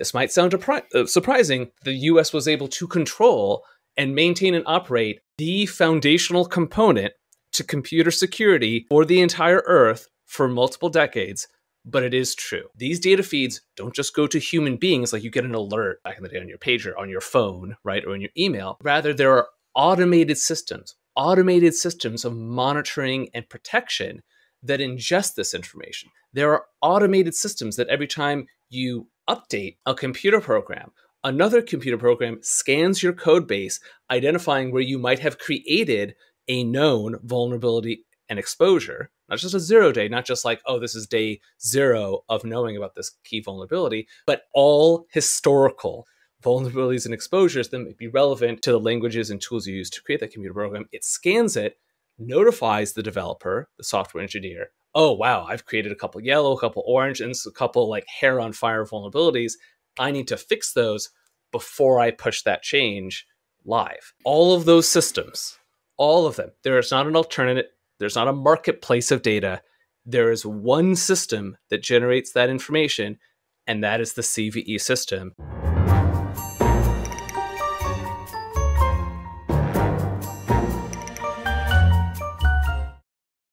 this might sound uh, surprising, the US was able to control and maintain and operate the foundational component to computer security for the entire Earth for multiple decades. But it is true. These data feeds don't just go to human beings like you get an alert back in the day on your pager, on your phone, right, or in your email. Rather, there are automated systems, automated systems of monitoring and protection that ingest this information. There are automated systems that every time you update a computer program, another computer program scans your code base, identifying where you might have created a known vulnerability and exposure, not just a zero day, not just like, oh, this is day zero of knowing about this key vulnerability, but all historical vulnerabilities and exposures that may be relevant to the languages and tools you use to create that computer program. It scans it, notifies the developer, the software engineer, oh wow, I've created a couple yellow, a couple orange, and a couple like hair on fire vulnerabilities. I need to fix those before I push that change live. All of those systems, all of them, there is not an alternative, there's not a marketplace of data. There is one system that generates that information, and that is the CVE system.